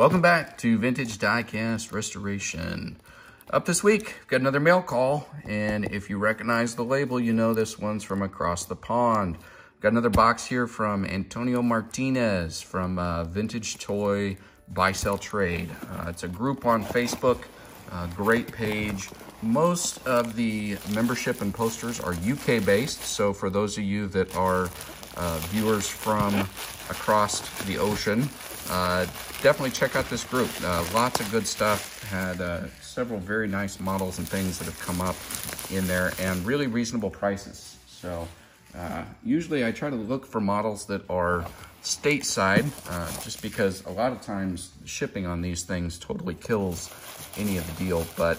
Welcome back to Vintage Diecast Restoration. Up this week, got another mail call, and if you recognize the label, you know this one's from across the pond. Got another box here from Antonio Martinez from uh, Vintage Toy Buy Sell Trade. Uh, it's a group on Facebook, uh, great page. Most of the membership and posters are UK based, so for those of you that are uh, viewers from across the ocean, uh, definitely check out this group. Uh, lots of good stuff. Had uh, several very nice models and things that have come up in there and really reasonable prices. So uh, usually I try to look for models that are stateside uh, just because a lot of times shipping on these things totally kills any of the deal. But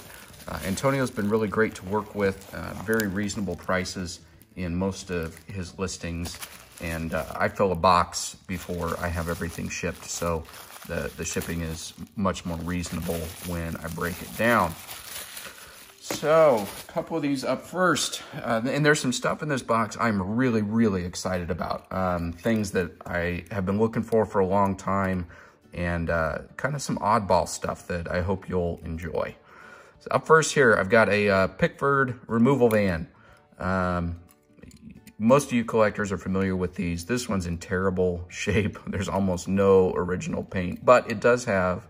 Antonio's been really great to work with, very reasonable prices in most of his listings and uh, I fill a box before I have everything shipped. So the, the shipping is much more reasonable when I break it down. So a couple of these up first. Uh, and there's some stuff in this box I'm really, really excited about. Um, things that I have been looking for for a long time and uh, kind of some oddball stuff that I hope you'll enjoy. So up first here, I've got a uh, Pickford removal van. Um, most of you collectors are familiar with these. This one's in terrible shape. There's almost no original paint, but it does have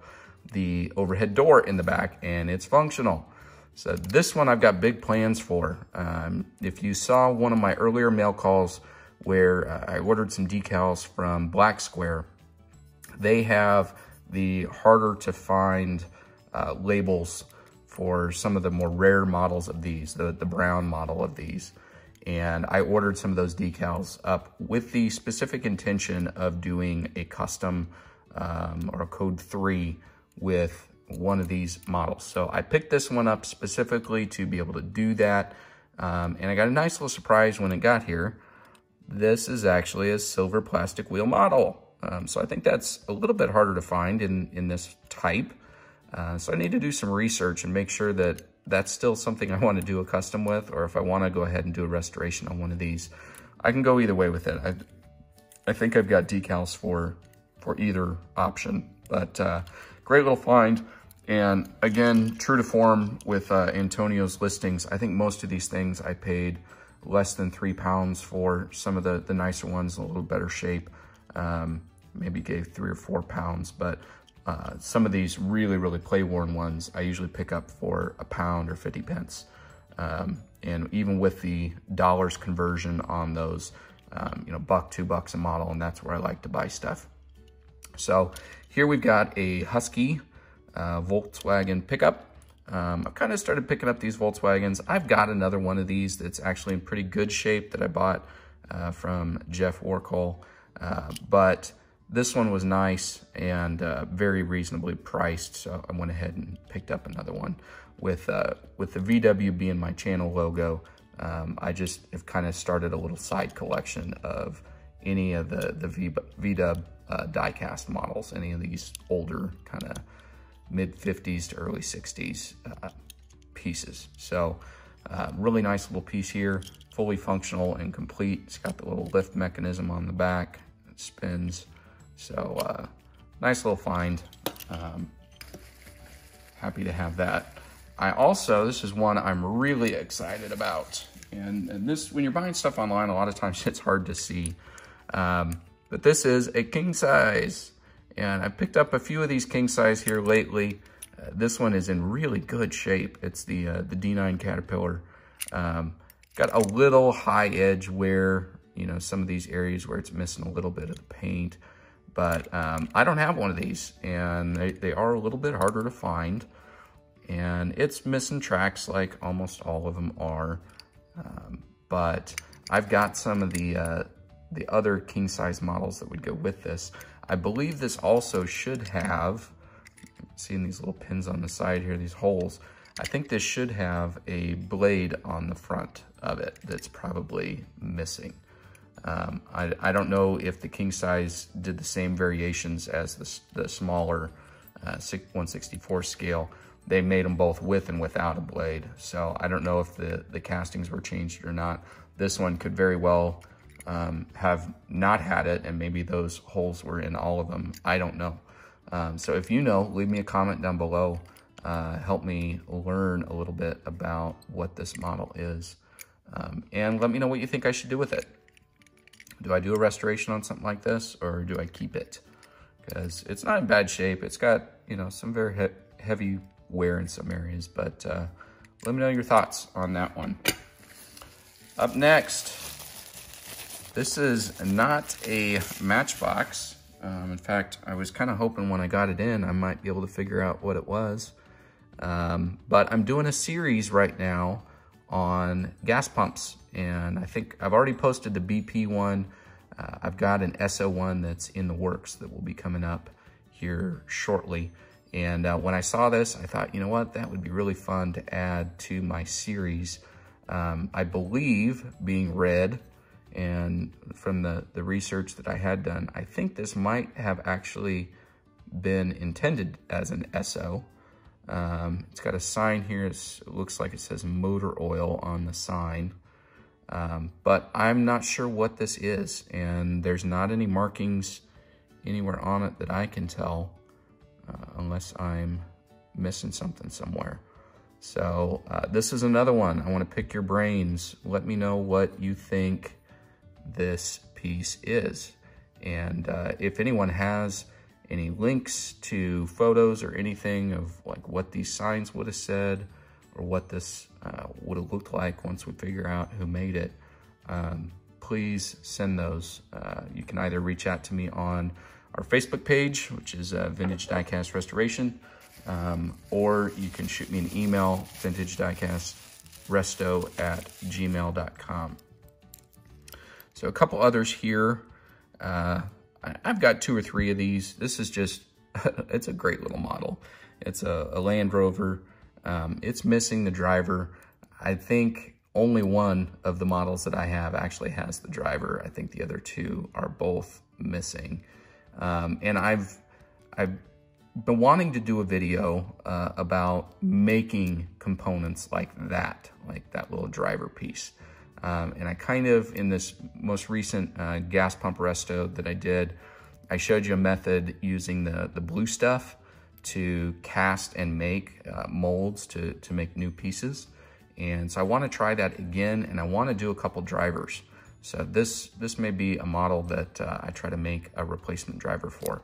the overhead door in the back and it's functional. So this one I've got big plans for. Um, if you saw one of my earlier mail calls where uh, I ordered some decals from Black Square, they have the harder to find uh, labels for some of the more rare models of these, the, the brown model of these and I ordered some of those decals up with the specific intention of doing a custom um, or a code three with one of these models. So I picked this one up specifically to be able to do that. Um, and I got a nice little surprise when it got here. This is actually a silver plastic wheel model. Um, so I think that's a little bit harder to find in, in this type. Uh, so I need to do some research and make sure that that's still something I want to do a custom with, or if I want to go ahead and do a restoration on one of these, I can go either way with it. I, I think I've got decals for, for either option, but uh, great little find. And again, true to form with uh, Antonio's listings, I think most of these things I paid less than three pounds for some of the, the nicer ones, a little better shape. Um, maybe gave three or four pounds, but uh, some of these really, really play-worn ones, I usually pick up for a pound or 50 pence. Um, and even with the dollars conversion on those, um, you know, buck, two bucks a model, and that's where I like to buy stuff. So here we've got a Husky uh, Volkswagen pickup. Um, I've kind of started picking up these Volkswagens. I've got another one of these that's actually in pretty good shape that I bought uh, from Jeff Warcol. Uh, but this one was nice and uh, very reasonably priced, so I went ahead and picked up another one. With, uh, with the VW being my channel logo, um, I just have kind of started a little side collection of any of the, the v, VW uh, diecast models, any of these older kind of mid 50s to early 60s uh, pieces. So uh, really nice little piece here, fully functional and complete. It's got the little lift mechanism on the back. It spins so uh, nice little find. Um, happy to have that. I also, this is one I'm really excited about. And, and this, when you're buying stuff online, a lot of times it's hard to see. Um, but this is a king size. And I picked up a few of these king size here lately. Uh, this one is in really good shape. It's the, uh, the D9 Caterpillar. Um, got a little high edge where, you know, some of these areas where it's missing a little bit of the paint. But um, I don't have one of these, and they, they are a little bit harder to find. And it's missing tracks like almost all of them are. Um, but I've got some of the, uh, the other king size models that would go with this. I believe this also should have, seeing these little pins on the side here, these holes, I think this should have a blade on the front of it that's probably missing. Um, I, I, don't know if the king size did the same variations as the, the smaller uh, 164 scale. They made them both with and without a blade. So I don't know if the, the castings were changed or not. This one could very well um, have not had it and maybe those holes were in all of them. I don't know. Um, so if you know, leave me a comment down below. Uh, help me learn a little bit about what this model is. Um, and let me know what you think I should do with it. Do I do a restoration on something like this or do I keep it? Because it's not in bad shape. It's got, you know, some very he heavy wear in some areas, but uh, let me know your thoughts on that one. Up next, this is not a Matchbox. Um, in fact, I was kind of hoping when I got it in, I might be able to figure out what it was. Um, but I'm doing a series right now on gas pumps. And I think I've already posted the BP one. Uh, I've got an Esso one that's in the works that will be coming up here shortly. And uh, when I saw this, I thought, you know what, that would be really fun to add to my series. Um, I believe being read and from the, the research that I had done, I think this might have actually been intended as an Esso. Um, it's got a sign here. It's, it looks like it says motor oil on the sign. Um, but I'm not sure what this is. And there's not any markings anywhere on it that I can tell uh, unless I'm missing something somewhere. So uh, this is another one. I want to pick your brains. Let me know what you think this piece is. And uh, if anyone has any links to photos or anything of like what these signs would have said or what this uh, would have looked like once we figure out who made it, um, please send those. Uh, you can either reach out to me on our Facebook page, which is uh, Vintage Diecast Restoration, um, or you can shoot me an email, vintage diecast resto at gmail.com. So a couple others here. I've got two or three of these. This is just, it's a great little model. It's a, a Land Rover. Um, it's missing the driver. I think only one of the models that I have actually has the driver. I think the other two are both missing. Um, and I've, I've been wanting to do a video uh, about making components like that, like that little driver piece. Um, and I kind of, in this most recent uh, gas pump resto that I did, I showed you a method using the, the blue stuff to cast and make uh, molds to, to make new pieces. And so I wanna try that again, and I wanna do a couple drivers. So this, this may be a model that uh, I try to make a replacement driver for.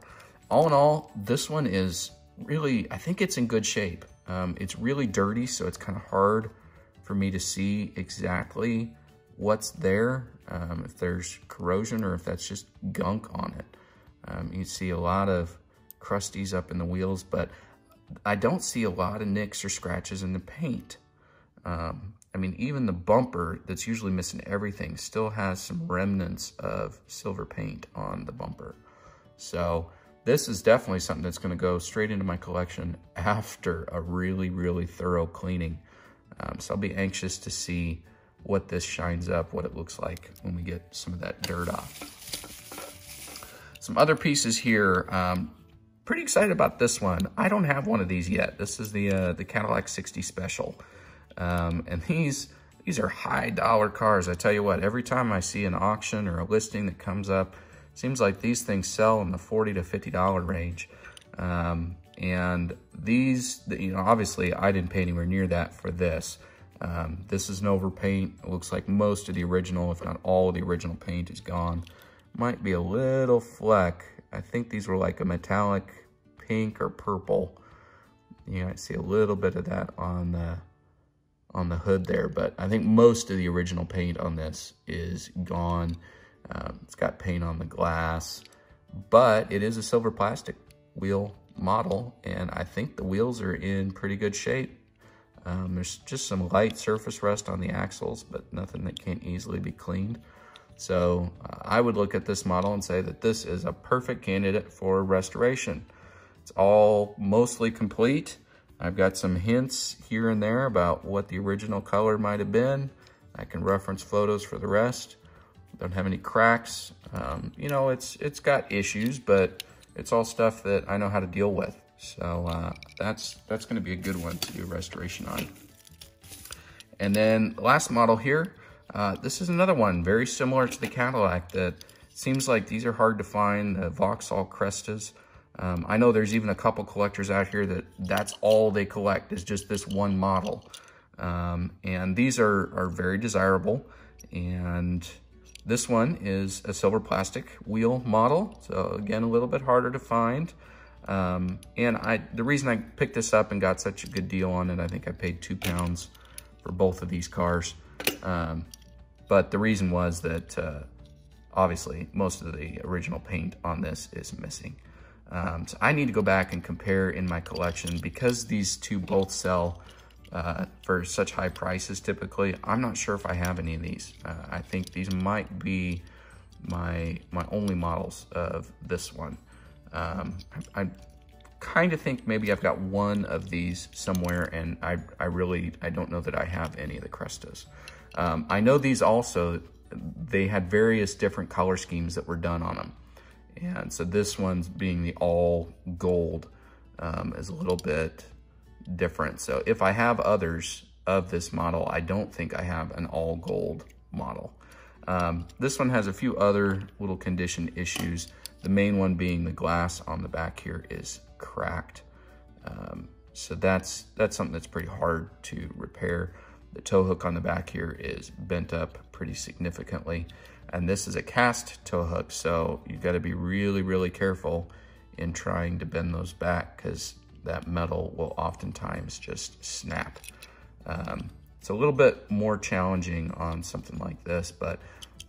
All in all, this one is really, I think it's in good shape. Um, it's really dirty, so it's kind of hard for me to see exactly what's there, um, if there's corrosion or if that's just gunk on it. Um, you see a lot of crusties up in the wheels, but I don't see a lot of nicks or scratches in the paint. Um, I mean, even the bumper that's usually missing everything still has some remnants of silver paint on the bumper. So this is definitely something that's gonna go straight into my collection after a really, really thorough cleaning. Um, so I'll be anxious to see what this shines up, what it looks like when we get some of that dirt off. Some other pieces here. Um, pretty excited about this one. I don't have one of these yet. This is the uh, the Cadillac 60 Special. Um, and these these are high dollar cars. I tell you what, every time I see an auction or a listing that comes up, seems like these things sell in the 40 to $50 range. Um, and these, you know, obviously I didn't pay anywhere near that for this. Um, this is an overpaint. It looks like most of the original, if not all of the original paint is gone. Might be a little fleck. I think these were like a metallic pink or purple. You might see a little bit of that on the on the hood there, but I think most of the original paint on this is gone. Um, it's got paint on the glass, but it is a silver plastic wheel model, and I think the wheels are in pretty good shape. Um, there's just some light surface rust on the axles, but nothing that can't easily be cleaned. So uh, I would look at this model and say that this is a perfect candidate for restoration. It's all mostly complete. I've got some hints here and there about what the original color might have been. I can reference photos for the rest. Don't have any cracks. Um, you know, it's it's got issues, but it's all stuff that I know how to deal with. So uh, that's that's going to be a good one to do restoration on. And then last model here, uh, this is another one very similar to the Cadillac that seems like these are hard to find, the Vauxhall Crestas. Um, I know there's even a couple collectors out here that that's all they collect is just this one model. Um, and these are, are very desirable. And this one is a silver plastic wheel model. So again, a little bit harder to find. Um, and I, the reason I picked this up and got such a good deal on it, I think I paid two pounds for both of these cars. Um, but the reason was that uh, obviously most of the original paint on this is missing. Um, so I need to go back and compare in my collection because these two both sell uh, for such high prices typically. I'm not sure if I have any of these. Uh, I think these might be my my only models of this one. Um, I, I kind of think maybe I've got one of these somewhere and I, I really, I don't know that I have any of the Crestas. Um, I know these also, they had various different color schemes that were done on them. And so this one's being the all gold um, is a little bit different. So if I have others of this model, I don't think I have an all gold model. Um, this one has a few other little condition issues. The main one being the glass on the back here is cracked. Um, so that's, that's something that's pretty hard to repair. The tow hook on the back here is bent up pretty significantly. And this is a cast tow hook, so you've gotta be really, really careful in trying to bend those back because that metal will oftentimes just snap. Um, it's a little bit more challenging on something like this, but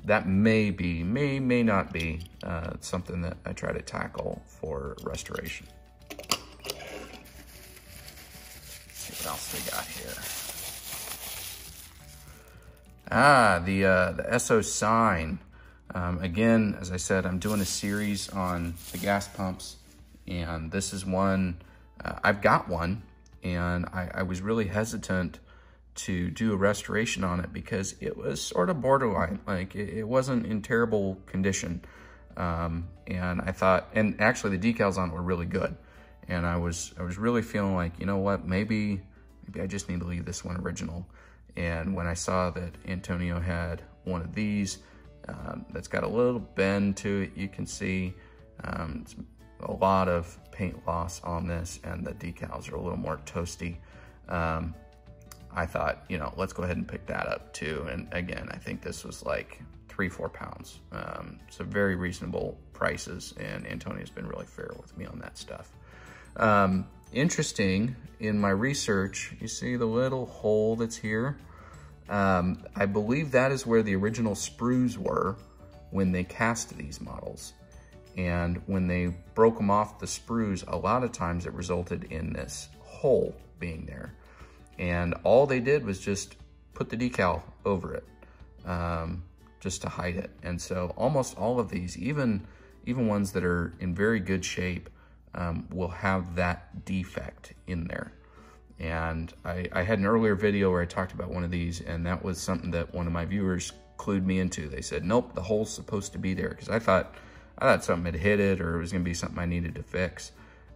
that may be, may, may not be uh, something that I try to tackle for restoration. Let's see what else we got here. Ah, the, uh, the Esso sign. Um, again, as I said, I'm doing a series on the gas pumps, and this is one, uh, I've got one, and I, I was really hesitant to do a restoration on it because it was sort of borderline. Like it, wasn't in terrible condition. Um, and I thought, and actually the decals on it were really good. And I was, I was really feeling like, you know what, maybe, maybe I just need to leave this one original. And when I saw that Antonio had one of these um, that's got a little bend to it, you can see um, a lot of paint loss on this and the decals are a little more toasty. Um, I thought, you know, let's go ahead and pick that up too. And again, I think this was like three, four pounds. Um, so very reasonable prices and Antonio's been really fair with me on that stuff. Um, interesting, in my research, you see the little hole that's here? Um, I believe that is where the original sprues were when they cast these models. And when they broke them off the sprues, a lot of times it resulted in this hole being there. And all they did was just put the decal over it um, just to hide it. And so almost all of these, even, even ones that are in very good shape, um, will have that defect in there. And I, I, had an earlier video where I talked about one of these and that was something that one of my viewers clued me into. They said, nope, the hole's supposed to be there. Cause I thought, I thought something had hit it or it was gonna be something I needed to fix.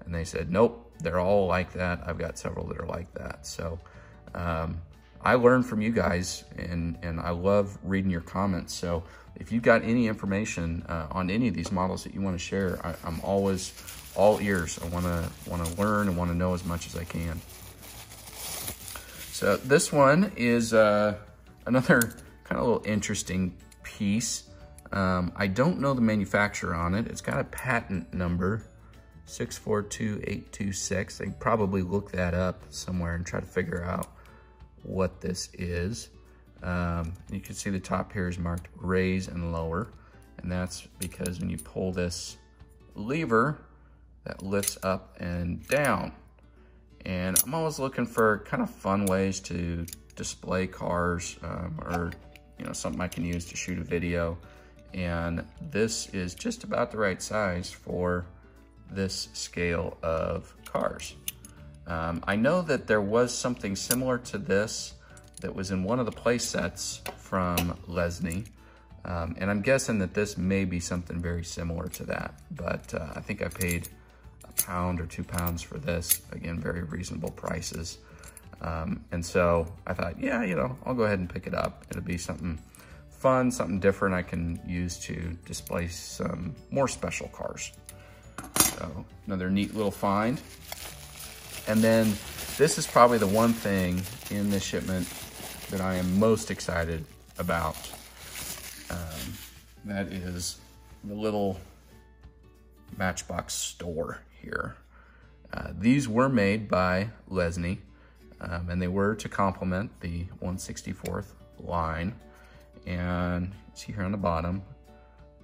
And they said, nope, they're all like that. I've got several that are like that. So um, I learn from you guys and, and I love reading your comments. So if you've got any information uh, on any of these models that you want to share, I, am always all ears. I want to want to learn and want to know as much as I can. So this one is uh, another kind of little interesting piece. Um, I don't know the manufacturer on it. It's got a patent number, 642826. They probably look that up somewhere and try to figure out what this is. Um, you can see the top here is marked raise and lower. And that's because when you pull this lever, that lifts up and down. And I'm always looking for kind of fun ways to display cars um, or you know something I can use to shoot a video. And this is just about the right size for this scale of cars. Um, I know that there was something similar to this that was in one of the play sets from Lesney. Um, and I'm guessing that this may be something very similar to that. But uh, I think I paid a pound or two pounds for this. Again, very reasonable prices. Um, and so I thought, yeah, you know, I'll go ahead and pick it up. It'll be something fun, something different I can use to display some more special cars. So another neat little find. And then this is probably the one thing in this shipment that I am most excited about. Um, that is the little Matchbox store here. Uh, these were made by Lesney, um, and they were to complement the 164th line. And see here on the bottom,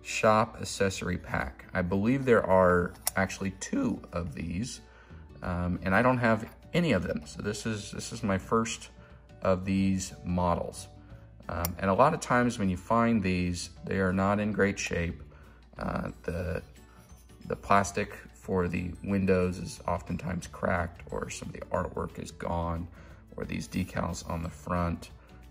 shop accessory pack. I believe there are actually two of these, um, and I don't have any of them. So this is this is my first of these models. Um, and a lot of times when you find these, they are not in great shape. Uh, the the plastic for the windows is oftentimes cracked or some of the artwork is gone or these decals on the front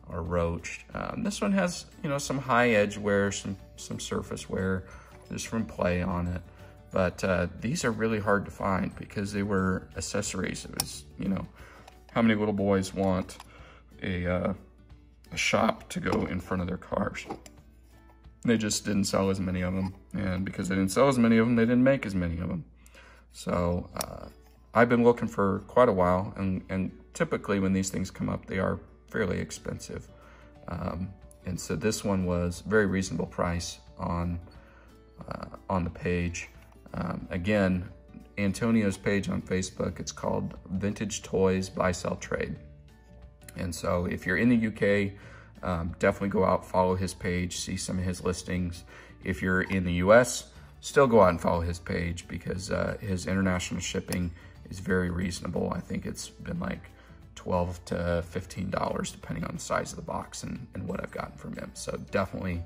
are roached. Um, this one has, you know, some high edge wear, some, some surface wear, just from play on it. But uh, these are really hard to find because they were accessories. It was, you know, how many little boys want a, uh, a shop to go in front of their cars? They just didn't sell as many of them. And because they didn't sell as many of them, they didn't make as many of them. So uh, I've been looking for quite a while. And, and typically when these things come up, they are fairly expensive. Um, and so this one was very reasonable price on, uh, on the page. Um, again, Antonio's page on Facebook, it's called Vintage Toys Buy Sell Trade. And so if you're in the UK, um, definitely go out, follow his page, see some of his listings. If you're in the US, still go out and follow his page because uh, his international shipping is very reasonable. I think it's been like 12 to $15 depending on the size of the box and, and what I've gotten from him. So definitely,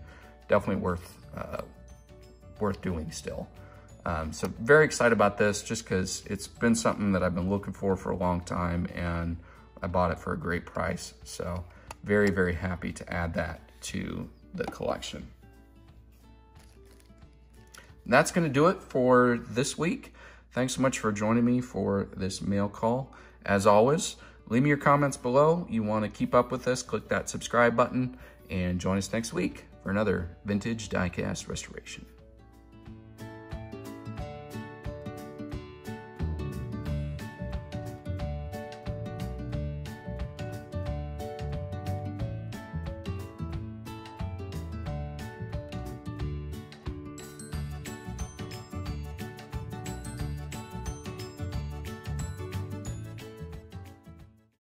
definitely worth, uh, worth doing still. Um, so very excited about this just because it's been something that I've been looking for for a long time and I bought it for a great price. So very, very happy to add that to the collection. And that's going to do it for this week. Thanks so much for joining me for this mail call. As always, leave me your comments below. You want to keep up with us, click that subscribe button, and join us next week for another Vintage Diecast Restoration.